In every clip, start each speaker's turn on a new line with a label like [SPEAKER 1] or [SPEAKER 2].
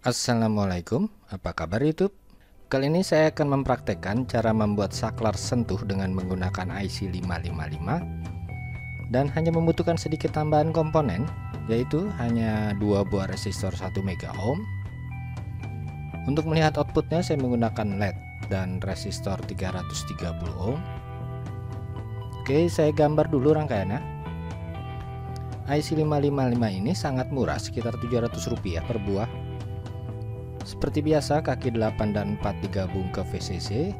[SPEAKER 1] Assalamualaikum, apa kabar YouTube? Kali ini saya akan mempraktekkan cara membuat saklar sentuh dengan menggunakan IC 555 dan hanya membutuhkan sedikit tambahan komponen yaitu hanya dua buah resistor 1 ohm. Untuk melihat outputnya saya menggunakan LED dan resistor 330 ohm. Oke, saya gambar dulu rangkaiannya. IC555 ini sangat murah sekitar 700 rupiah per buah seperti biasa kaki 8 dan 4 digabung ke VCC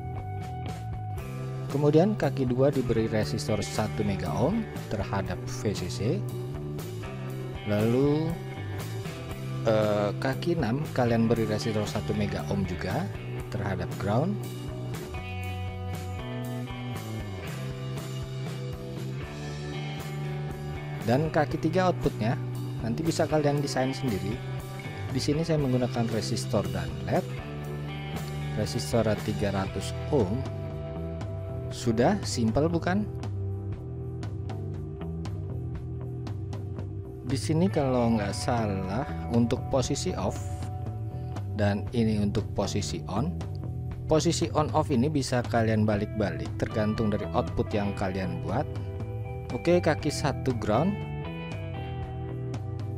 [SPEAKER 1] kemudian kaki 2 diberi resistor 1 ohm terhadap VCC lalu eh, kaki 6 kalian beri resistor 1 ohm juga terhadap ground. Dan kaki tiga outputnya nanti bisa kalian desain sendiri di sini saya menggunakan resistor dan led. Resistor 300 ohm. Sudah simple bukan? Di sini kalau nggak salah untuk posisi off dan ini untuk posisi on posisi on off ini bisa kalian balik-balik tergantung dari output yang kalian buat. Oke kaki satu ground.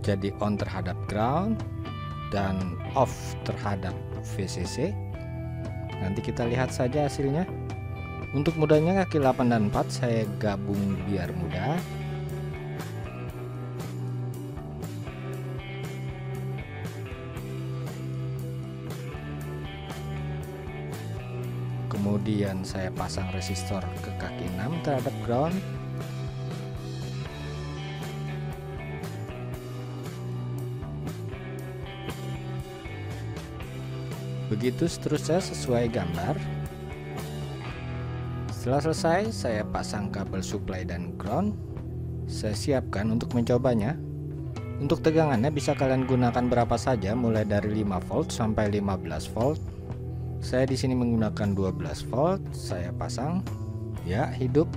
[SPEAKER 1] Jadi on terhadap ground dan off terhadap VCC nanti kita lihat saja hasilnya. Untuk mudahnya kaki 8 dan 4 saya gabung biar mudah. Kemudian saya pasang resistor ke kaki 6 terhadap ground Begitu seterusnya sesuai gambar. Setelah selesai, saya pasang kabel supply dan ground. Saya siapkan untuk mencobanya. Untuk tegangannya bisa kalian gunakan berapa saja, mulai dari 5 volt sampai 15 volt. Saya di sini menggunakan 12 volt. Saya pasang. Ya, hidup.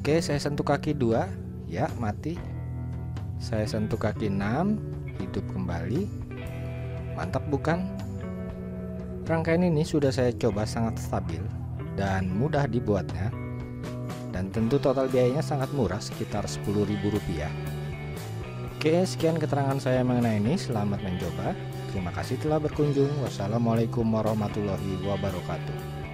[SPEAKER 1] Oke, saya sentuh kaki 2. Ya, mati. Saya sentuh kaki 6, hidup kembali. Mantap bukan? Rangkaian ini sudah saya coba sangat stabil dan mudah dibuatnya. Dan tentu total biayanya sangat murah sekitar Rp10.000 Oke sekian keterangan saya mengenai ini. Selamat mencoba. Terima kasih telah berkunjung. Wassalamualaikum warahmatullahi wabarakatuh